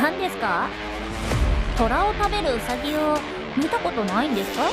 何ですか？虎を食べるウサギを見たことないんですか？